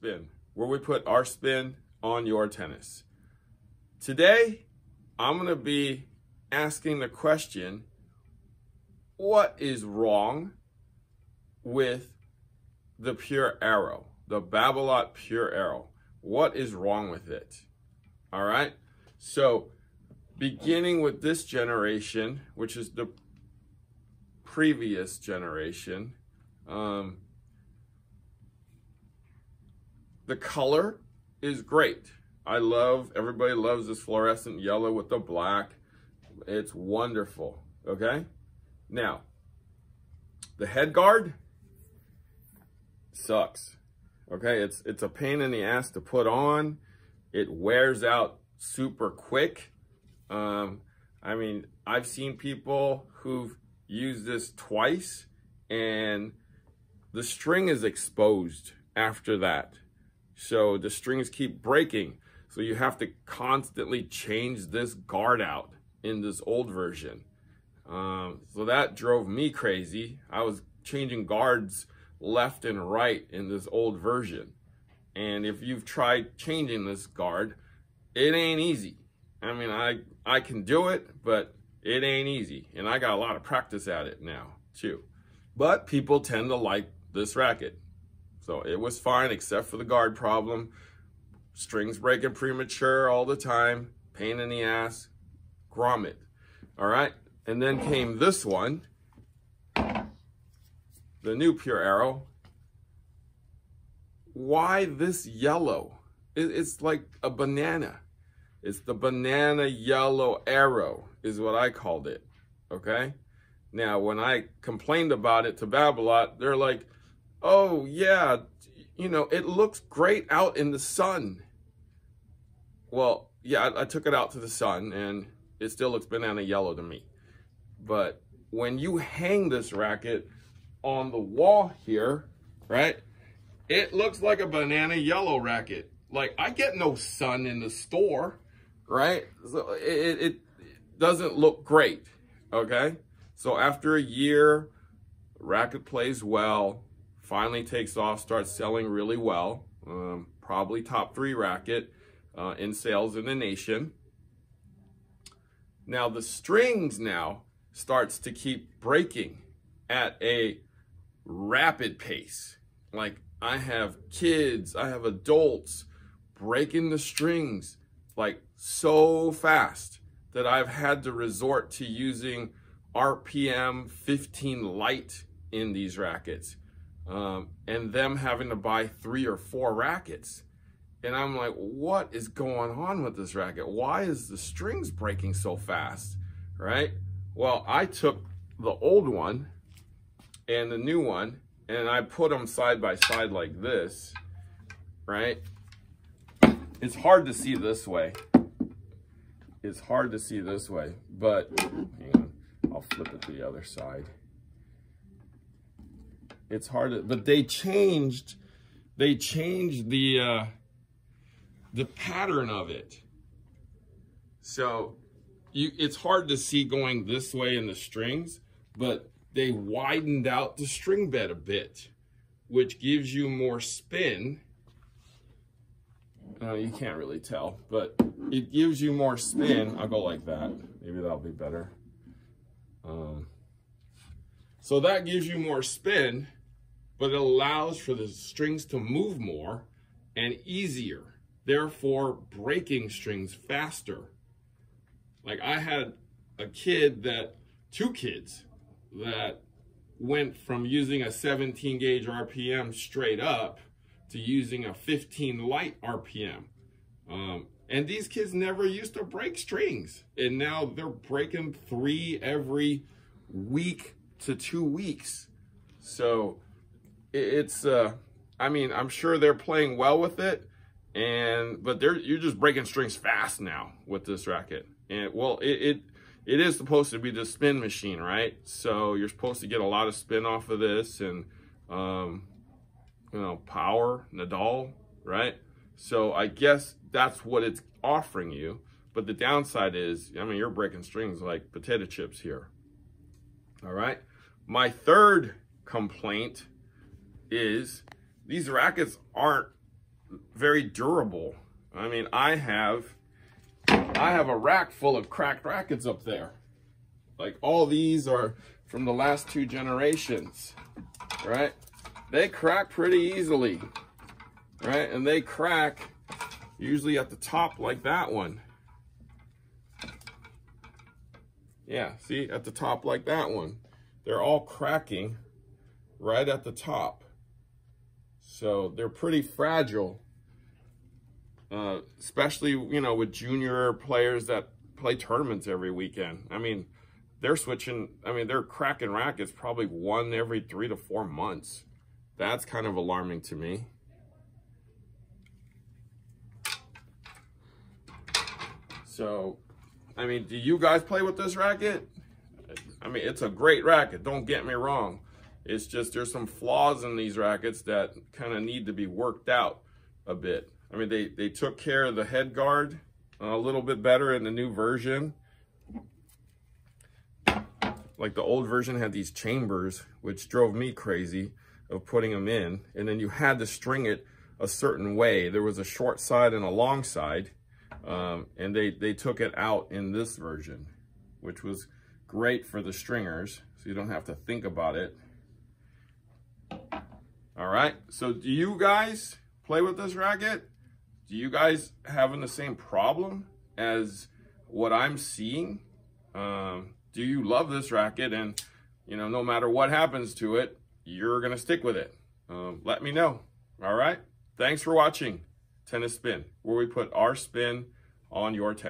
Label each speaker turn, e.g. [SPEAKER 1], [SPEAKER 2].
[SPEAKER 1] Spin, where we put our spin on your tennis. Today, I'm going to be asking the question what is wrong with the Pure Aero, the Babolat Pure Aero? What is wrong with it? All right. So, beginning with this generation, which is the previous generation, um, the color is great. I love, everybody loves this fluorescent yellow with the black. It's wonderful, okay? Now, the head guard sucks, okay? It's, it's a pain in the ass to put on. It wears out super quick. Um, I mean, I've seen people who've used this twice and the string is exposed after that. So the strings keep breaking. So you have to constantly change this guard out in this old version. Um, so that drove me crazy. I was changing guards left and right in this old version. And if you've tried changing this guard, it ain't easy. I mean, I, I can do it, but it ain't easy. And I got a lot of practice at it now, too. But people tend to like this racket. So it was fine except for the guard problem. Strings breaking premature all the time. Pain in the ass. Grommet. All right. And then came this one. The new Pure Aero. Why this yellow? It's like a banana. It's the banana yellow Aero is what I called it. Okay. Now, when I complained about it to Babolat, they're like, oh yeah, you know, it looks great out in the sun. Well, yeah, I, I took it out to the sun and it still looks banana yellow to me. But when you hang this racket on the wall here, right, it looks like a banana yellow racket. Like I get no sun in the store, right? So it, it doesn't look great, okay? So after a year, racket plays well, finally takes off, starts selling really well. Um, probably top three racket uh, in sales in the nation. Now the strings now starts to keep breaking at a rapid pace. Like I have kids, I have adults breaking the strings like so fast that I've had to resort to using RPM 15 light in these rackets um, and them having to buy three or four rackets. And I'm like, what is going on with this racket? Why is the strings breaking so fast, right? Well, I took the old one and the new one and I put them side by side like this, right? It's hard to see this way. It's hard to see this way, but I'll flip it to the other side it's hard to, but they changed, they changed the, uh, the pattern of it. So you, it's hard to see going this way in the strings, but they widened out the string bed a bit, which gives you more spin. Uh, you can't really tell, but it gives you more spin. I'll go like that. Maybe that'll be better. Um, so that gives you more spin but it allows for the strings to move more and easier, therefore breaking strings faster. Like I had a kid that, two kids that went from using a 17 gauge RPM straight up to using a 15 light RPM. Um, and these kids never used to break strings. And now they're breaking three every week to two weeks. So it's uh I mean, I'm sure they're playing well with it and but they're you're just breaking strings fast now with this racket. And well, it, it it is supposed to be the spin machine, right? So you're supposed to get a lot of spin off of this and um you know, power, Nadal, right? So I guess that's what it's offering you. But the downside is, I mean, you're breaking strings like potato chips here. All right. My third complaint is these rackets aren't very durable. I mean, I have, I have a rack full of cracked rackets up there. Like all these are from the last two generations, right? They crack pretty easily, right? And they crack usually at the top like that one. Yeah, see, at the top like that one. They're all cracking right at the top. So they're pretty fragile, uh, especially, you know, with junior players that play tournaments every weekend. I mean, they're switching, I mean, they're cracking rackets probably one every three to four months. That's kind of alarming to me. So, I mean, do you guys play with this racket? I mean, it's a great racket, don't get me wrong. It's just there's some flaws in these rackets that kind of need to be worked out a bit. I mean, they, they took care of the head guard a little bit better in the new version. Like the old version had these chambers, which drove me crazy of putting them in. And then you had to string it a certain way. There was a short side and a long side. Um, and they, they took it out in this version, which was great for the stringers. So you don't have to think about it. All right, so do you guys play with this racket? Do you guys having the same problem as what I'm seeing? Um, do you love this racket? And, you know, no matter what happens to it, you're going to stick with it. Um, let me know. All right. Thanks for watching Tennis Spin, where we put our spin on your tennis.